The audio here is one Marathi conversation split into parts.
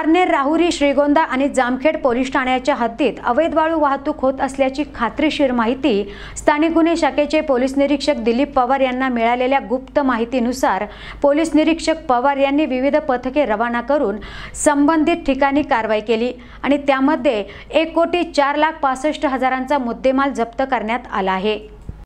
पारनेर राहुरी श्रीगोंदा आणि जामखेड पोलीस ठाण्याच्या हद्दीत अवैध वाळू वाहतूक होत असल्याची खात्रीशीर माहिती स्थानिक गुन्हे शाखेचे पोलीस निरीक्षक दिलीप पवार यांना मिळालेल्या गुप्त माहितीनुसार पोलीस निरीक्षक पवार यांनी विविध पथके रवाना करून संबंधित ठिकाणी कारवाई केली आणि त्यामध्ये एक कोटी चार लाख पासष्ट हजारांचा मुद्देमाल जप्त करण्यात आला आहे.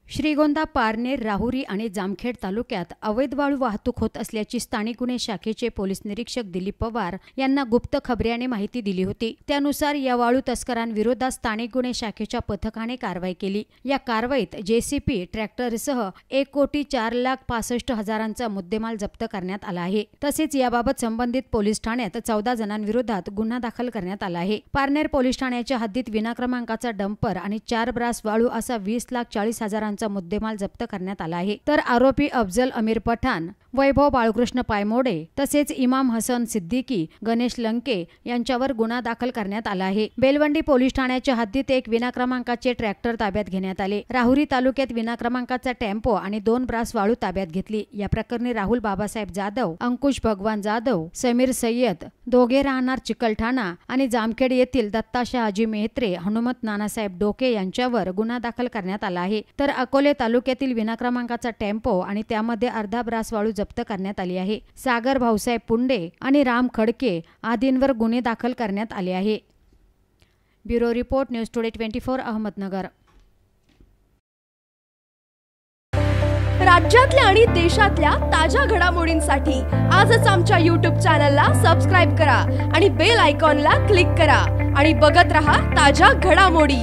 श्रीगोंदा पारनेर राहुरी आणि जामखेड तालुक्यात अवैध वाळू वाहतूक होत असल्याची स्थानिक गुन्हे शाखेचे पोलीस निरीक्षक दिलीप पवार यांना गुप्त खबऱ्याने माहिती दिली होती. त्यानुसार या वाळू तस्करांविरोधात स्थानिक गुन्हे शाखेच्या पथकाने कारवाई केली. या कारवाईत जेसीपी ट्रॅक्टरसह एक कोटी चार लाख पासष्ट हजारांचा मुद्देमाल जप्त करण्यात आला आहे. तसेच याबाबत संबंधित पोलीस ठाण्यात चौदा जणांविरोधात गुन्हा दाखल करण्यात आला आहे. पारनेर पोलीस ठाण्याच्या हद्दीत विना क्रमांकाचा डंपर आणि चार ब्रास वाळू असा वीस लाख चाळीस हजारांचा मुद्देमाल जप्त करण्यात आला आहे. तर आरोपी अफजल अमीर पठाण वैभव बाळकृष्ण पायमोडे तसेच इमाम हसन सिद्दीकी गणेश लंके यांच्यावर गुन्हा दाखल करण्यात आला आहे. बेलवंडी पोलीस ठाण्याच्या हद्दीत एक विना क्रमांकाचे ट्रॅक्टर ताब्यात घेण्यात आले. राहुरी तालुक्यात विना क्रमांकाचा टेम्पो आणि दोन ब्रास वाळू ताब्यात घेतली. या प्रकरणी राहुल बाबासाहेब जाधव अंकुश भगवान जाधव समीर सय्यद दोघे राहणार चिकलठाणा आणि जामखेड येथील दत्ता शहाजी मेहत्रे हनुमत नानासाहेब डोके यांच्यावर गुन्हा दाखल करण्यात आला आहे. तर अकोले तालुक्यातील विना क्रमांकाचा टेम्पो आणि त्यामध्ये अर्धा ब्रास वाळू जप्त करण्यात आली आहे. सागर भाऊसाहेब पुंडे आणि राम खडके आदींवर गुन्हे दाखल करण्यात आले आहे. Bureau report news today twenty four Ahmednagar. राज्यातल्या आणि देशातल्या ताज्या घडामोडींसाठी आजच आमच्या यूट्यूब चॅनलला सबस्क्राईब करा आणि बेल आयकॉनला क्लिक करा आणि बघत रहा ताज्या घडामोडी.